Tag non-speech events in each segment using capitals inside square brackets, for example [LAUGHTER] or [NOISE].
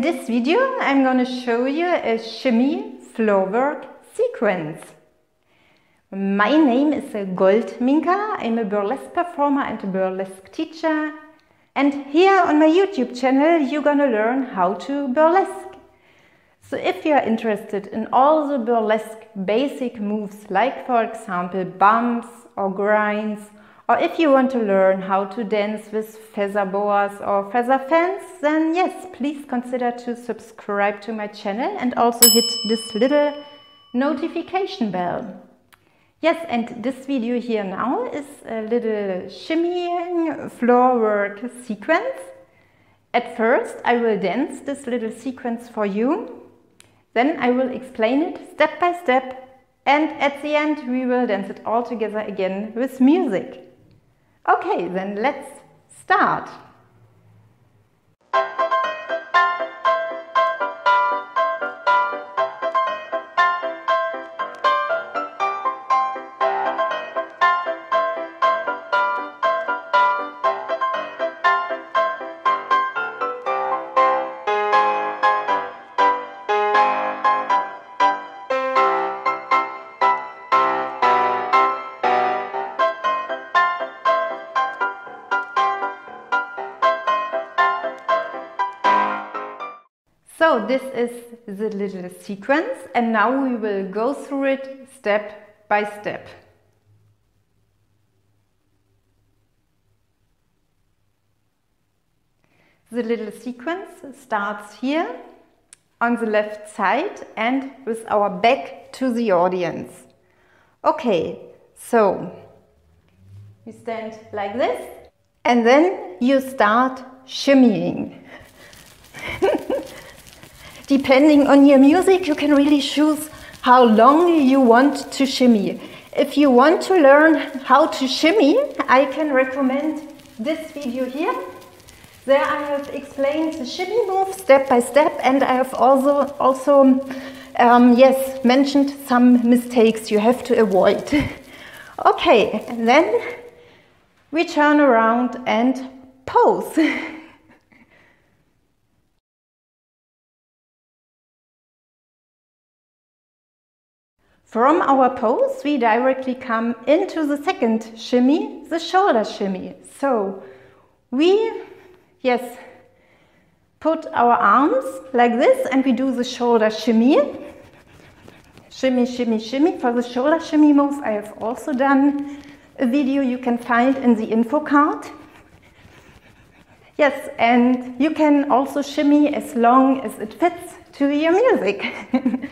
this video I'm going to show you a shimmy floor work sequence. My name is GoldMinka, I'm a burlesque performer and a burlesque teacher and here on my YouTube channel you're going to learn how to burlesque. So if you're interested in all the burlesque basic moves like for example bumps or grinds or if you want to learn how to dance with feather boas or feather fans, then yes, please consider to subscribe to my channel and also hit this little notification bell. Yes, and this video here now is a little shimmying floor work sequence. At first I will dance this little sequence for you. Then I will explain it step by step and at the end we will dance it all together again with music. Okay, then let's start. So this is the little sequence and now we will go through it step by step. The little sequence starts here on the left side and with our back to the audience. Okay, so you stand like this and then you start shimmying. [LAUGHS] Depending on your music, you can really choose how long you want to shimmy. If you want to learn how to shimmy, I can recommend this video here. There I have explained the shimmy move step by step and I have also, also um, yes, mentioned some mistakes you have to avoid. [LAUGHS] okay, and then we turn around and pose. [LAUGHS] From our pose, we directly come into the second shimmy, the shoulder shimmy. So we, yes, put our arms like this and we do the shoulder shimmy. Shimmy, shimmy, shimmy. For the shoulder shimmy move, I have also done a video you can find in the info card. Yes, and you can also shimmy as long as it fits to your music. [LAUGHS]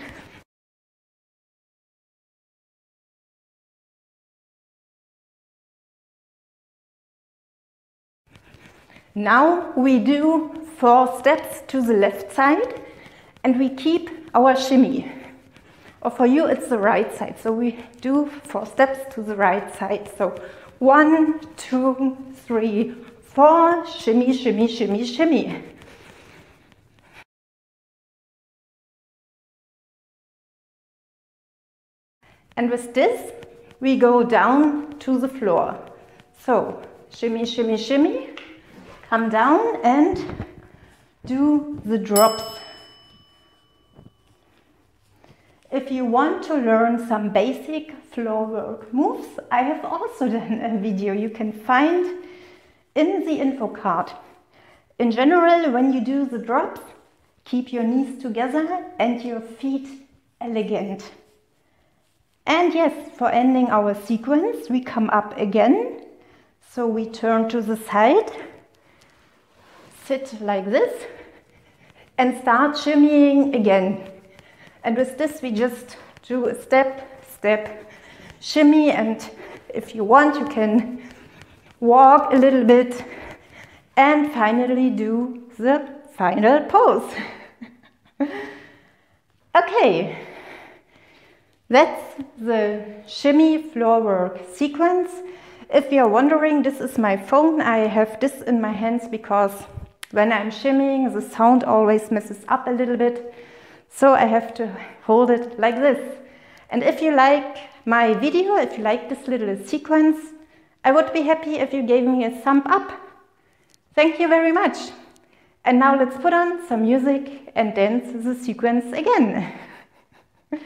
Now we do four steps to the left side and we keep our shimmy. Or for you it's the right side, so we do four steps to the right side. So one, two, three, four, shimmy, shimmy, shimmy, shimmy. And with this, we go down to the floor. So, shimmy, shimmy, shimmy, come down and do the drops. If you want to learn some basic floor work moves, I have also [LAUGHS] done a video you can find in the info card. In general, when you do the drops, keep your knees together and your feet elegant. And yes, for ending our sequence, we come up again. So we turn to the side sit like this and start shimmying again. And with this we just do a step, step, shimmy and if you want you can walk a little bit and finally do the final pose. [LAUGHS] okay, that's the shimmy floor work sequence. If you're wondering, this is my phone. I have this in my hands because when I'm shimmying, the sound always messes up a little bit, so I have to hold it like this. And if you like my video, if you like this little sequence, I would be happy if you gave me a thumb up. Thank you very much. And now let's put on some music and dance the sequence again. [LAUGHS]